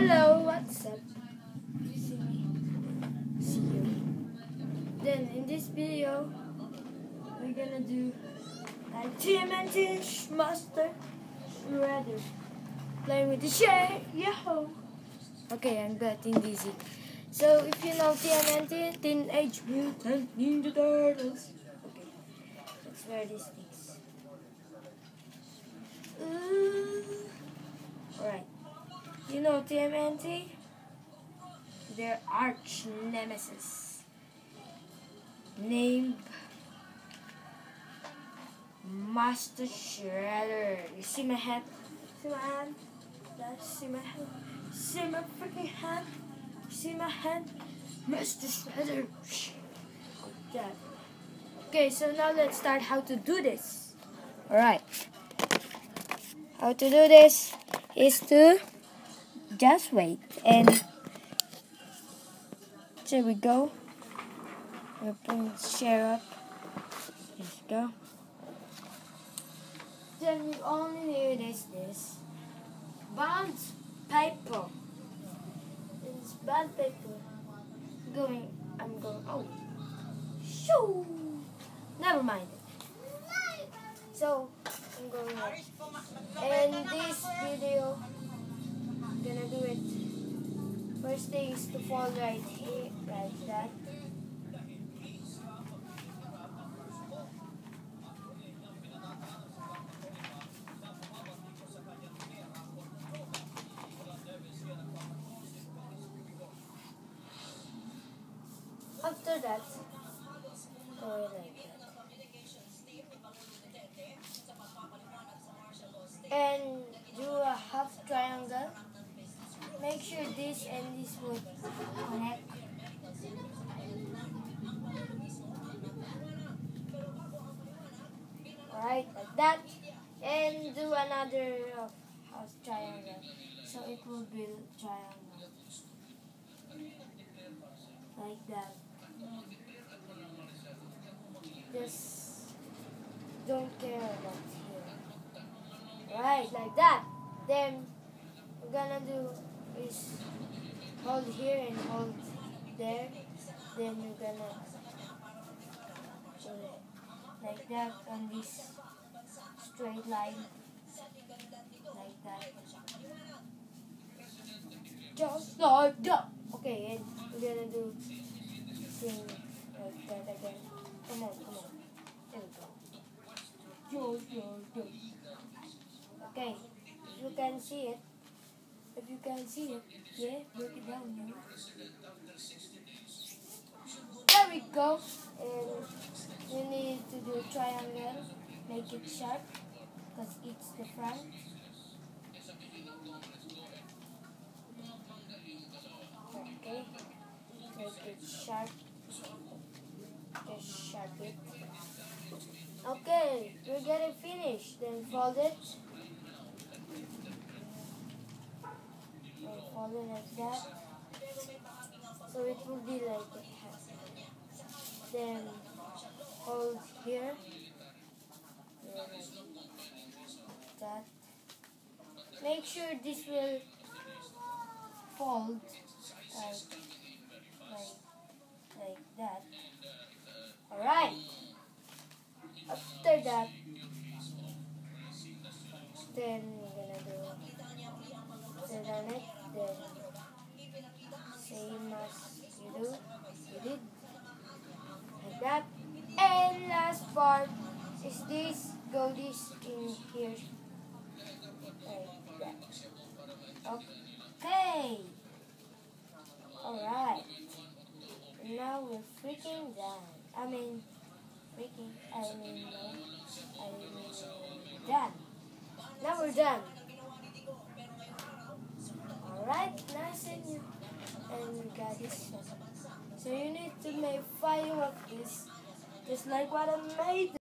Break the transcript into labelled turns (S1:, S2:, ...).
S1: Hello, what's up? See me? See you. Then in this video, we're gonna do like TMNT Master Shredder. Playing with the shade, yo! Okay, I'm getting dizzy. So if you know TMNT, Teenage Mutant Ninja Turtles. Okay, let's wear these things. Ooh. Alright. You know TMNT? Their arch nemesis. Named Master Shredder. You see my head? See my hand? See my hand? See my freaking hand? See my hand? Master Shredder. Like. Okay, so now let's start how to do this. Alright. How to do this is to just wait. And there we go? We'll bring share up. We go. Then we only need is this. Bond paper. It's bond paper. Going I'm going oh. Shoo! Never mind. So I'm going and this video gonna do it. First thing is to fall right here, like that. After that, go like that. And do a half triangle make sure this and this would connect. Alright, like that. And do another uh, house triangle. So it will build triangle. Like that. Just don't care about here. Right, like that. Then we're gonna do is hold here and hold there. Then you're gonna like that on this straight line. Like that. Just like that. Okay, and we're gonna do thing like that again. Come on, come on. There we go. Okay, you can see it. If you can see it, yeah, break it down, know. There we go. And you need to do a triangle, make it sharp, because it's the front. Okay, make it sharp. Just sharp it. Okay, we're getting finished. Then fold it. Fold it like that. So it will be like a hat. Then hold here. Like That. Make sure this will fold like, like, like that. Alright. After that, then we're gonna do sit then same as you do you did like that and last part is this go this in here like that okay alright now we're freaking done I mean freaking I mean I mean done now we're done Alright, and got this So you need to make firework this. Just like what I made